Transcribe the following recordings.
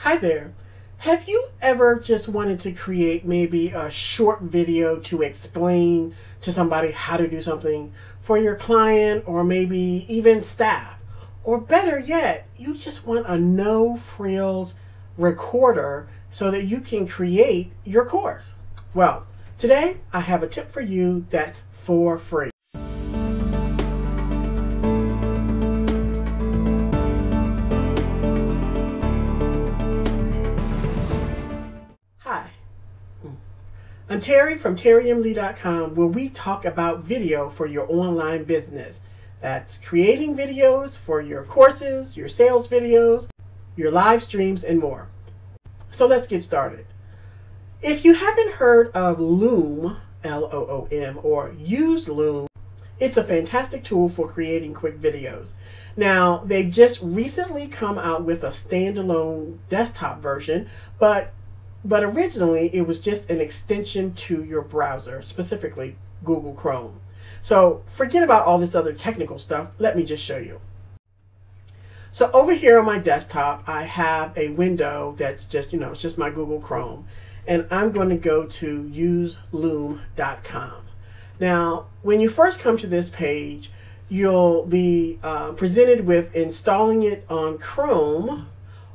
Hi there. Have you ever just wanted to create maybe a short video to explain to somebody how to do something for your client or maybe even staff? Or better yet, you just want a no frills recorder so that you can create your course. Well, today I have a tip for you that's for free. I'm Terry from terrymlee.com where we talk about video for your online business. That's creating videos for your courses, your sales videos, your live streams, and more. So let's get started. If you haven't heard of Loom, L O O M, or use Loom, it's a fantastic tool for creating quick videos. Now, they've just recently come out with a standalone desktop version, but but originally it was just an extension to your browser, specifically Google Chrome. So forget about all this other technical stuff. Let me just show you. So over here on my desktop, I have a window that's just, you know, it's just my Google Chrome. And I'm going to go to useloom.com. Now, when you first come to this page, you'll be uh, presented with installing it on Chrome,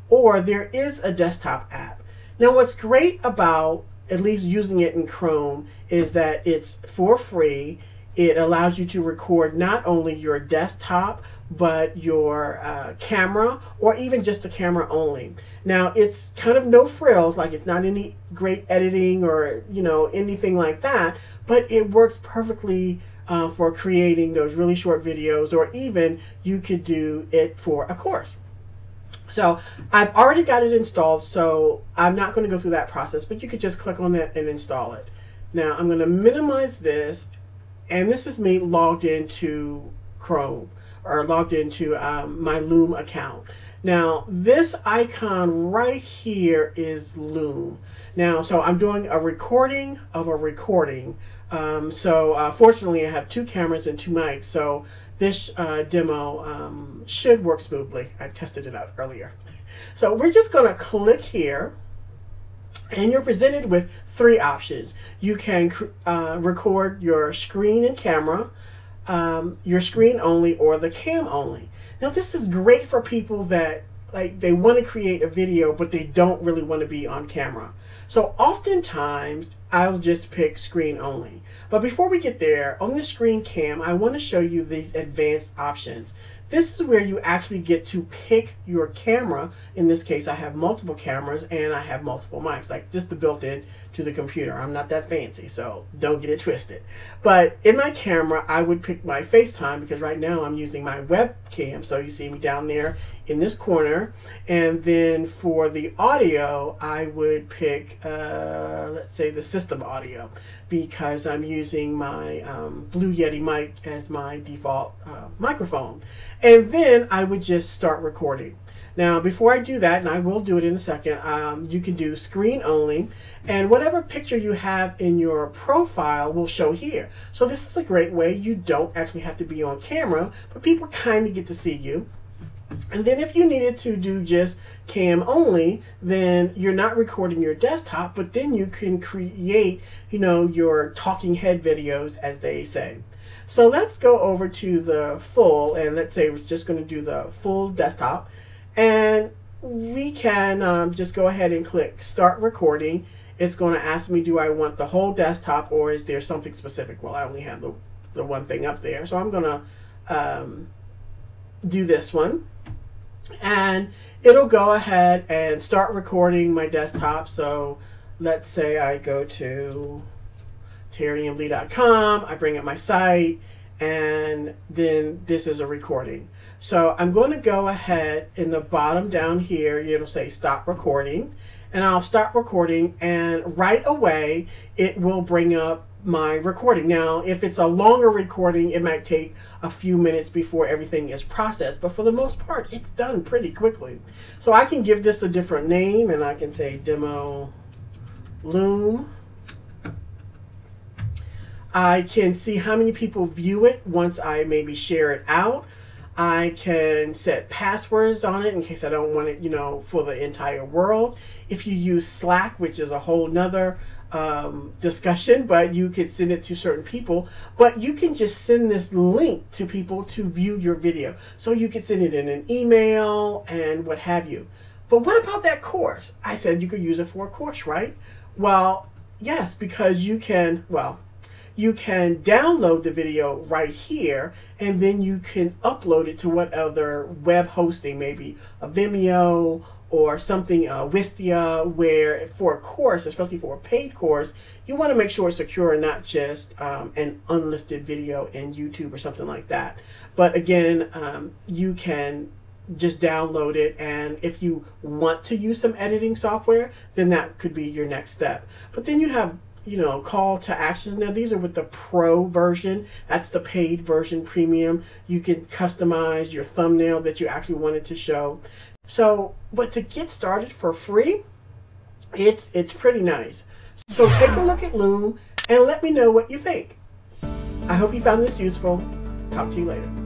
or there is a desktop app. Now, what's great about at least using it in Chrome is that it's for free. It allows you to record not only your desktop, but your uh, camera or even just the camera only. Now it's kind of no frills, like it's not any great editing or you know anything like that, but it works perfectly uh, for creating those really short videos or even you could do it for a course. So I've already got it installed, so I'm not going to go through that process, but you could just click on that and install it. Now I'm going to minimize this, and this is me logged into Chrome or logged into um, my Loom account. Now this icon right here is Loom. Now, so I'm doing a recording of a recording. Um, so uh, fortunately I have two cameras and two mics, so this uh, demo um, should work smoothly. I tested it out earlier. So we're just going to click here and you're presented with three options. You can uh, record your screen and camera, um, your screen only, or the cam only. Now this is great for people that like they want to create a video but they don't really want to be on camera. So oftentimes I'll just pick screen only. But before we get there, on the screen cam, I want to show you these advanced options. This is where you actually get to pick your camera. In this case, I have multiple cameras and I have multiple mics, like just the built-in to the computer. I'm not that fancy, so don't get it twisted. But in my camera, I would pick my FaceTime because right now I'm using my webcam. So you see me down there in this corner. And then for the audio, I would pick, uh, let's say the system audio because I'm using my um, Blue Yeti mic as my default uh, microphone. And then I would just start recording. Now, before I do that, and I will do it in a second, um, you can do screen only, and whatever picture you have in your profile will show here. So this is a great way. You don't actually have to be on camera, but people kind of get to see you. And then if you needed to do just cam only, then you're not recording your desktop, but then you can create, you know, your talking head videos as they say. So let's go over to the full and let's say we're just going to do the full desktop and we can um, just go ahead and click start recording. It's going to ask me, do I want the whole desktop or is there something specific? Well, I only have the, the one thing up there. So I'm going to um, do this one and it'll go ahead and start recording my desktop. So let's say I go to terrymlee.com, I bring up my site, and then this is a recording. So I'm going to go ahead in the bottom down here, it'll say stop recording, and I'll start recording, and right away it will bring up my recording. Now, if it's a longer recording, it might take a few minutes before everything is processed, but for the most part, it's done pretty quickly. So I can give this a different name and I can say demo loom. I can see how many people view it once I maybe share it out. I can set passwords on it in case I don't want it, you know, for the entire world. If you use Slack, which is a whole nother um, discussion, but you could send it to certain people. But you can just send this link to people to view your video. So you can send it in an email and what have you. But what about that course? I said you could use it for a course, right? Well, yes, because you can, well, you can download the video right here and then you can upload it to what other web hosting, maybe a Vimeo or something, uh, Wistia, where for a course, especially for a paid course, you want to make sure it's secure and not just um, an unlisted video in YouTube or something like that. But again, um, you can just download it and if you want to use some editing software then that could be your next step but then you have you know, call to actions. Now, these are with the pro version. That's the paid version premium. You can customize your thumbnail that you actually wanted to show. So, but to get started for free, it's it's pretty nice. So take a look at Loom and let me know what you think. I hope you found this useful. Talk to you later.